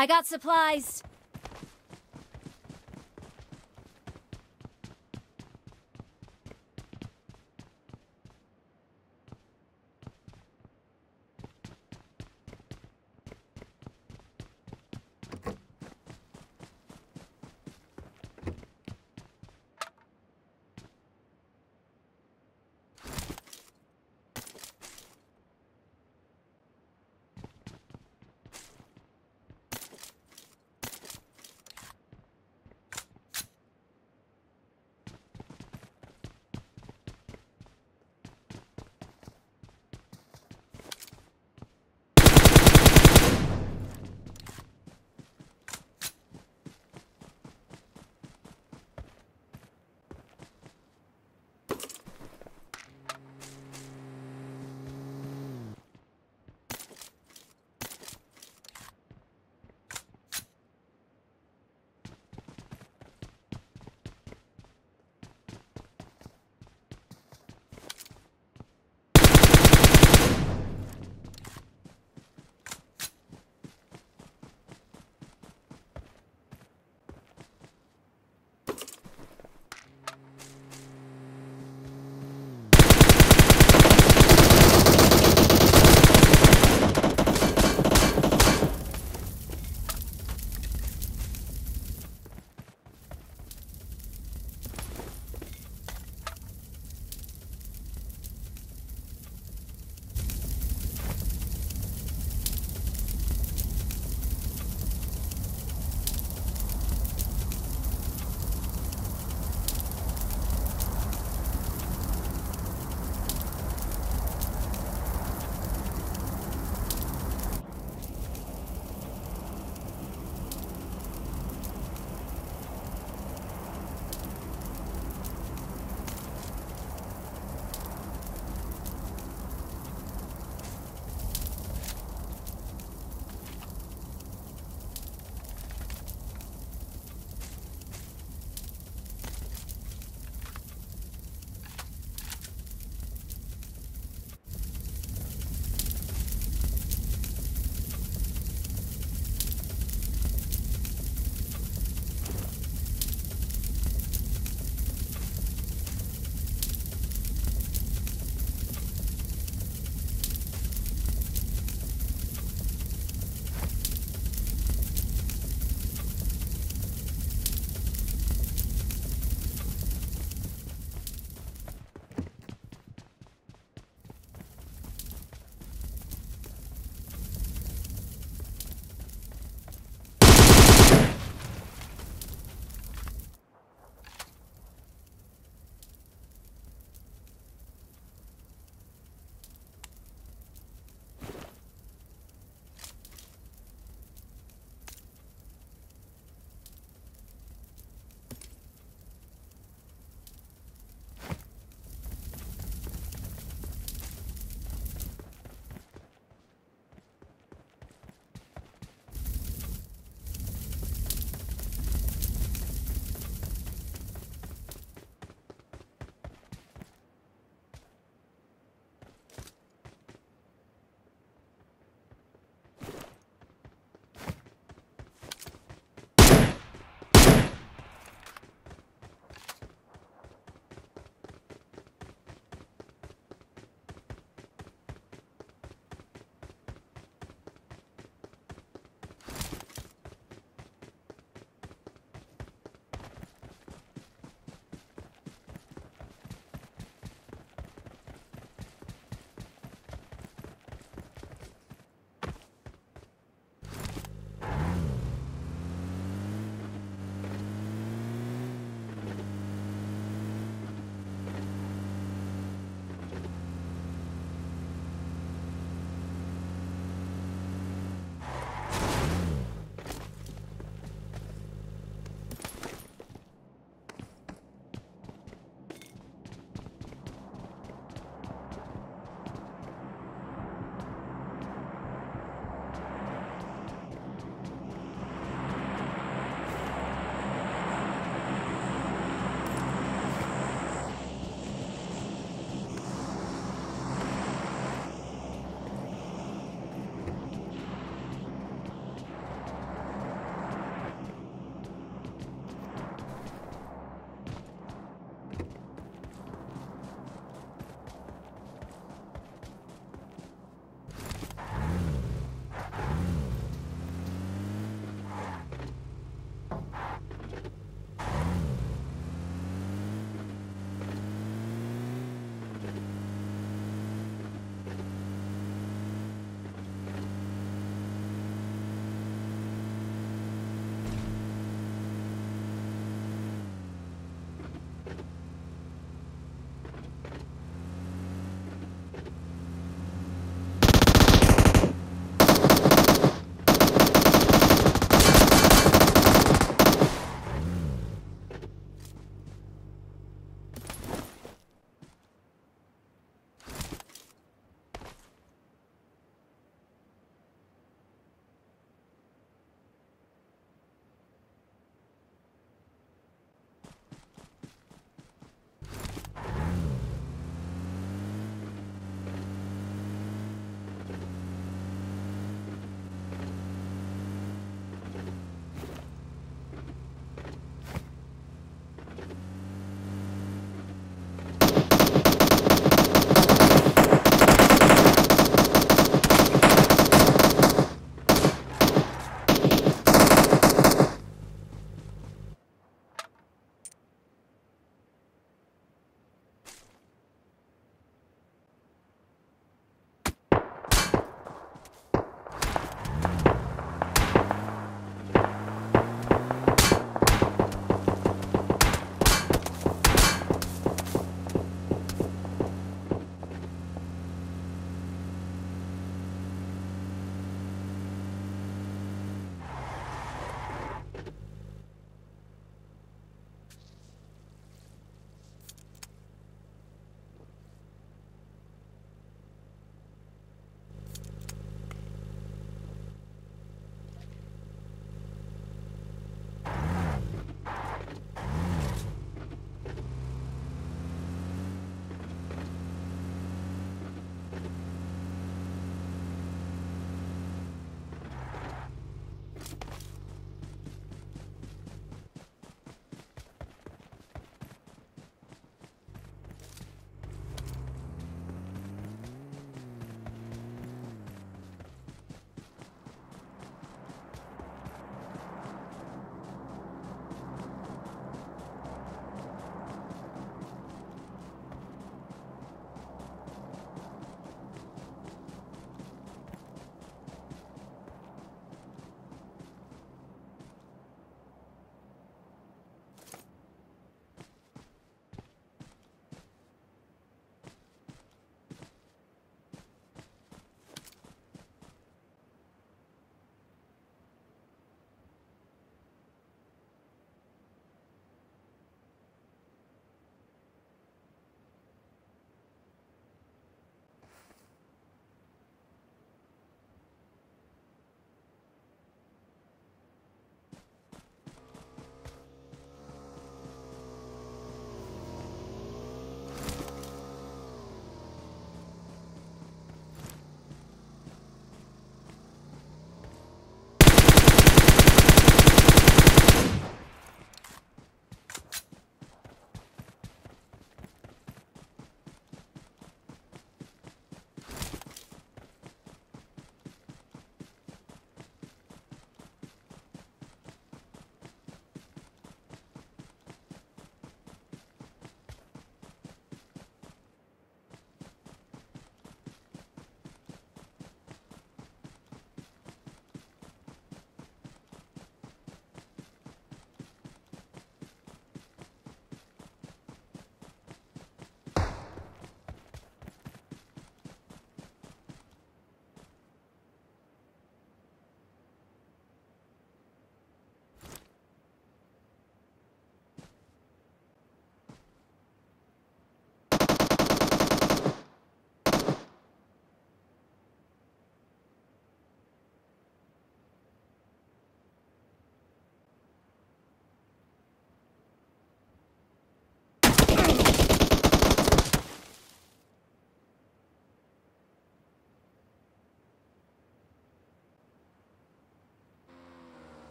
I got supplies.